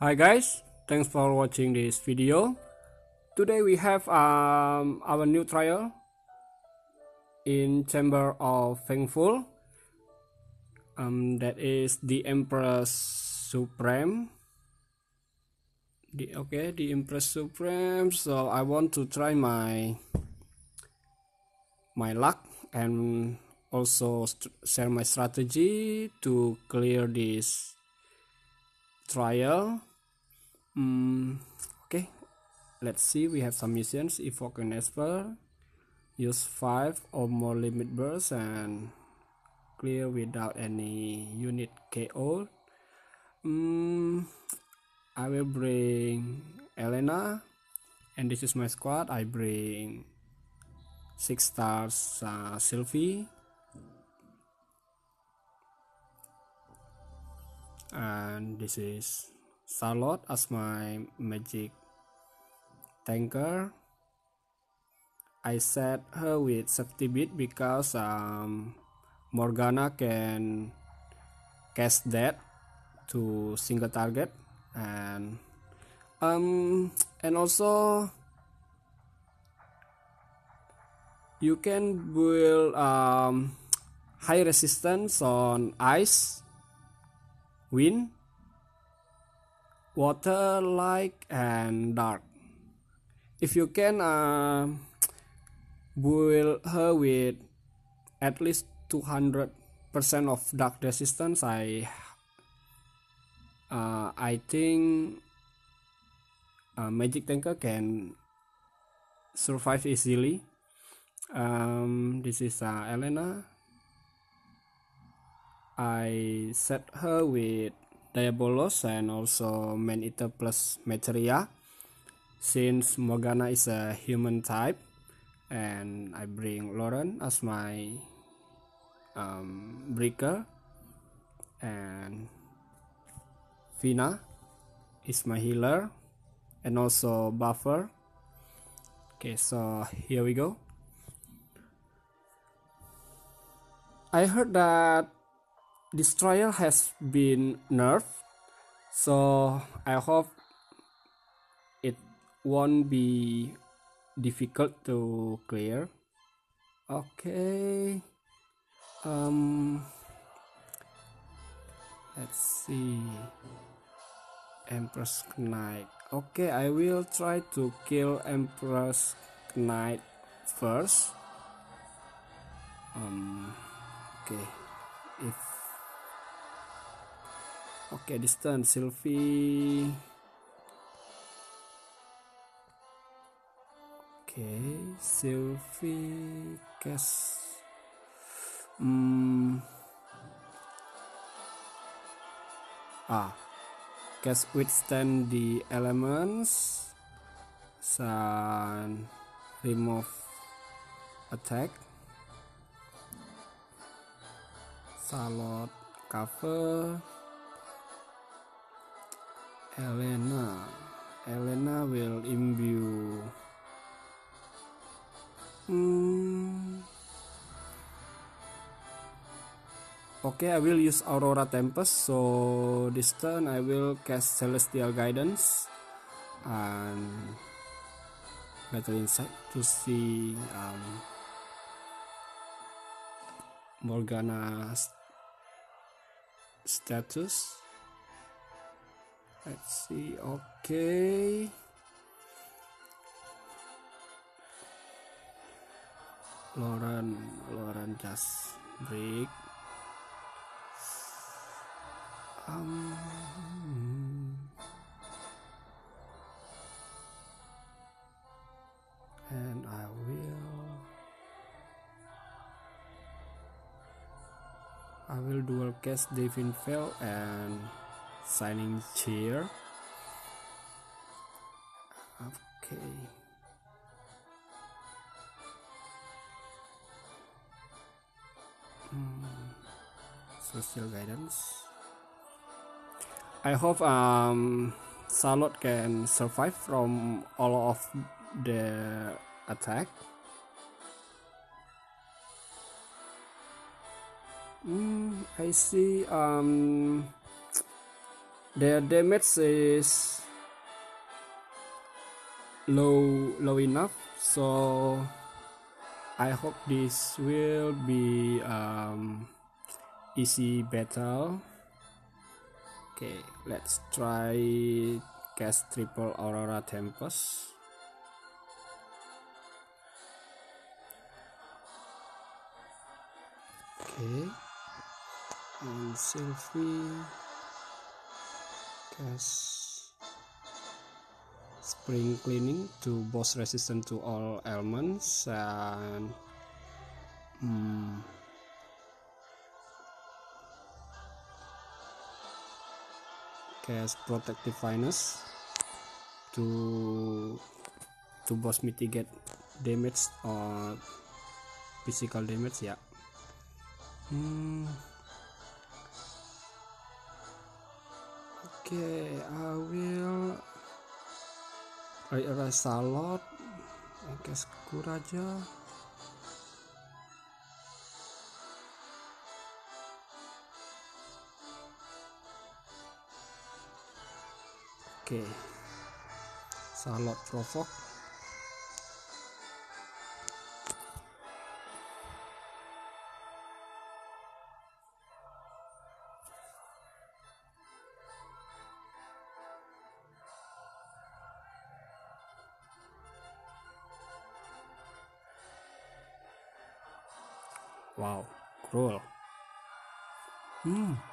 Hi guys, thanks for watching this video. Today we have um, our new trial in Chamber of Thankful. Um, that is the Empress Supreme. The, okay, the Empress Supreme. So I want to try my my luck and also share my strategy to clear this trial mm, okay. Let's see. We have some missions evoke an esper. Use five or more limit bursts and clear without any unit KO mm, I will bring Elena. And this is my squad. I bring six stars uh, Sylvie. And this is Charlotte as my magic tanker. I set her with safety bit because um, Morgana can cast that to single target and um and also you can build um, high resistance on ice wind, water, light, and dark. If you can uh, boil her with at least 200% of dark resistance, I uh, I think a magic tanker can survive easily. Um, this is uh, Elena I set her with Diabolos and also Man Eater plus Materia since Morgana is a human type and I bring Lauren as my um, breaker and Vina is my healer and also buffer. Okay so here we go. I heard that this trial has been nerfed so I hope it won't be difficult to clear. Okay um let's see. Empress Knight. Okay I will try to kill Empress Knight first. Um okay if Oke, okay, distance Sylvie. Oke, okay, Sylvie cast. Hmm. Ah, cast withstand the elements. Sun remove attack. Salot cover. Elena Elena will imbue hmm. Okay, I will use Aurora Tempest. So this turn I will cast Celestial Guidance and Battle Insight to see um, Morgana's status let's see okay. Lauren Lauren just break. Um and I will I will dual cast Devin Fell and signing chair. Okay. Hmm. social guidance. I hope um Charlotte can survive from all of the attack. Mm, I see um their damage is low low enough so I hope this will be um, easy battle. Okay let's try cast triple aurora tempest. Okay. And Sylvie cast spring cleaning to boss resistant to all elements and hmm, cast protective finesse to to boss mitigate damage or physical damage ya hmm. Okay I will I erase salot I guess kuraja Oke. Salot provoke. Wow, cruel. Hmm.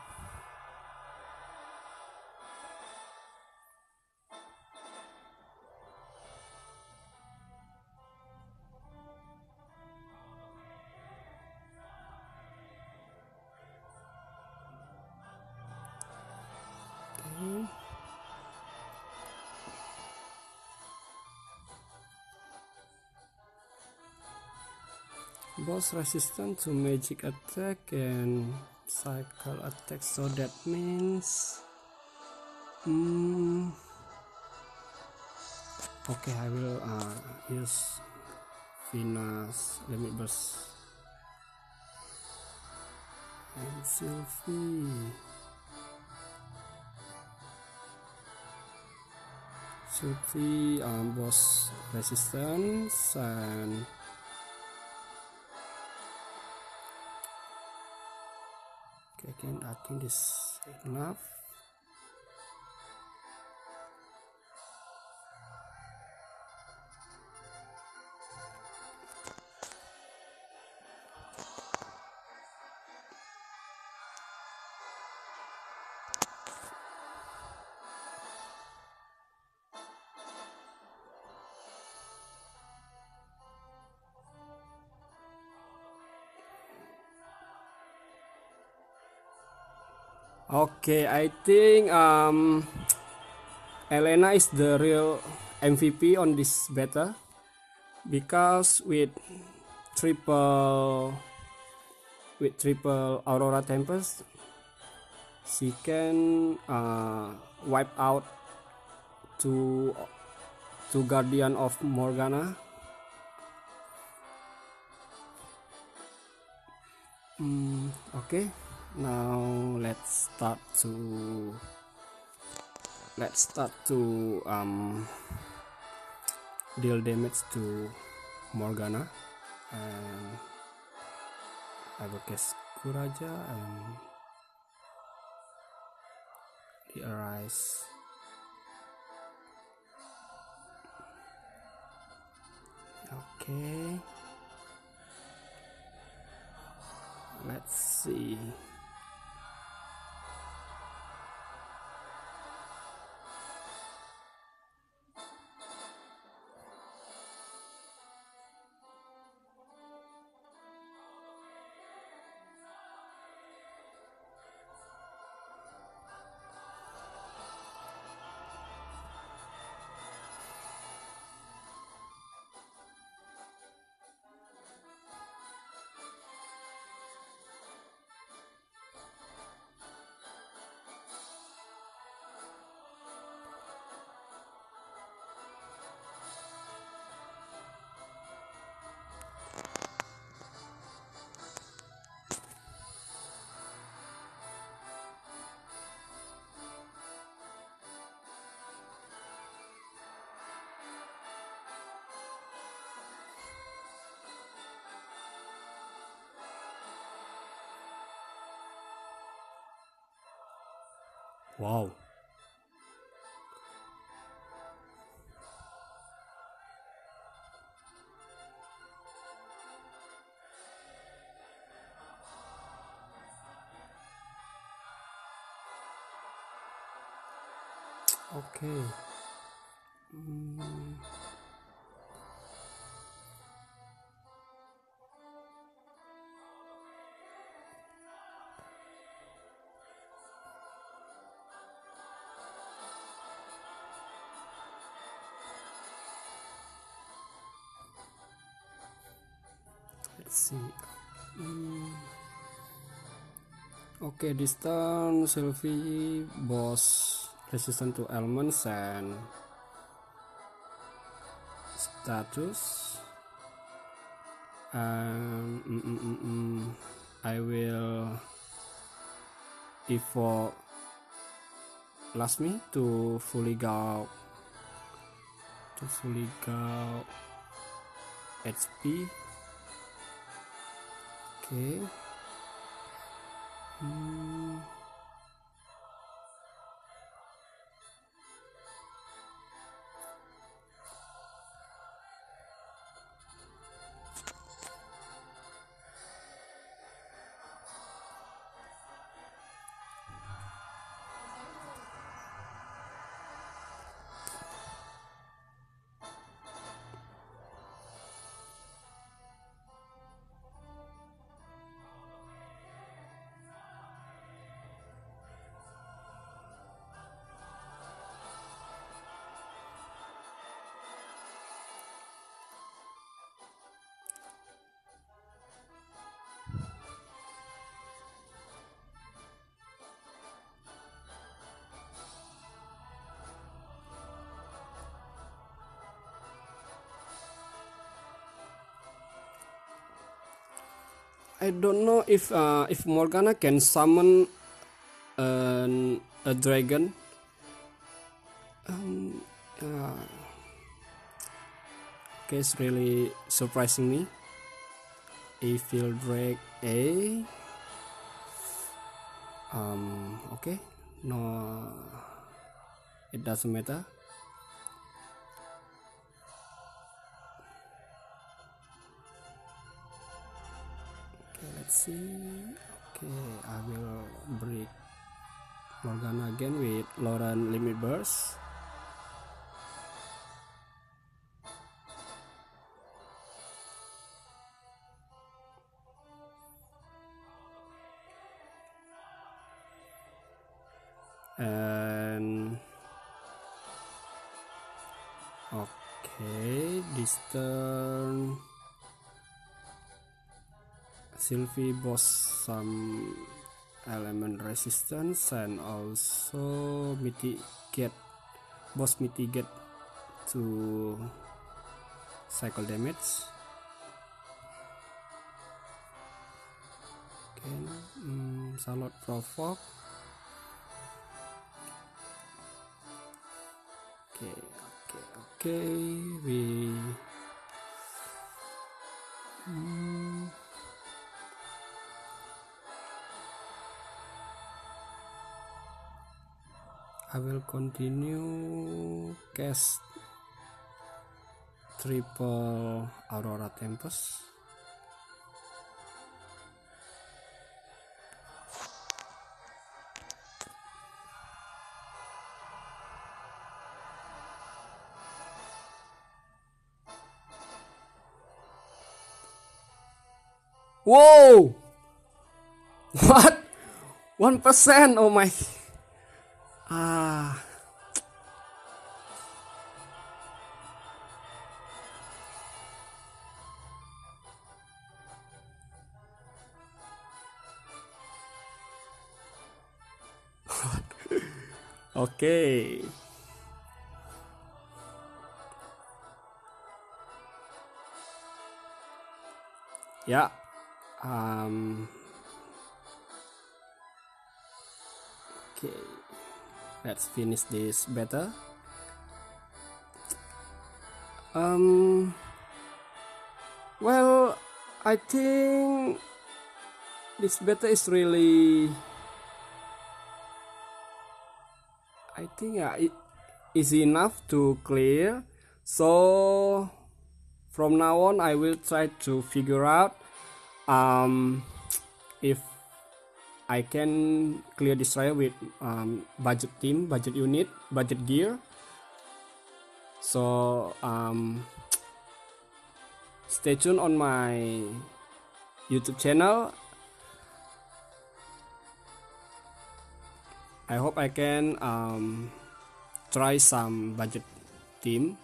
Boss resistant to magic attack and cycle attack. So that means hmm, okay I will uh, use Venus. Limit burst. And Sylvie. Sylvie um, boss resistance and okay, I think I think this enough. Okay, I think um, Elena is the real MVP on this beta because with triple with triple Aurora Tempest, she can uh, wipe out two two Guardian of Morgana. Mm, okay now let's start to let's start to um, deal damage to Morgana. And I will cast Kuraja and the Arise. Okay. Let's see Wow. Okay. Hmm. Hmm. okay this turn Sylvie boss resistant to elements and status. And mm, mm, mm, mm, I will evoke me to fully go to fully go HP Okay. Hmm. I don't know if uh, if Morgana can summon an, a dragon. Um, uh, okay, it's really surprising me. Field drag A. Um, okay, no, it doesn't matter. Let's see okay I will break Morgana again with Lauren limit burst and okay this turn Sylvie boss some element resistance and also mitigate boss mitigate to cycle damage. Okay um, salot provoke okay okay okay we I will continue cast triple Aurora Tempest Whoa! What? One percent? Oh my! Ah. Oke. Okay. ya um, oke. okay let's finish this better. Um well I think this beta is really I think yeah, it is enough to clear. So from now on I will try to figure out um, if I can clear this trial with um, budget team, budget unit, budget gear. So um, stay tuned on my YouTube channel. I hope I can um, try some budget team.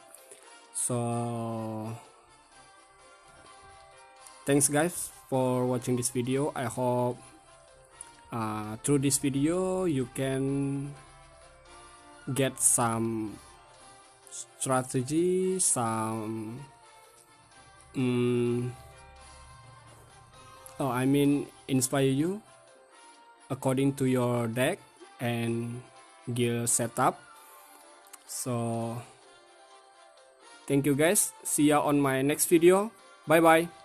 So thanks guys for watching this video. I hope uh, through this video you can get some strategy some um, oh I mean inspire you according to your deck and gear setup. So thank you guys. See ya on my next video. Bye bye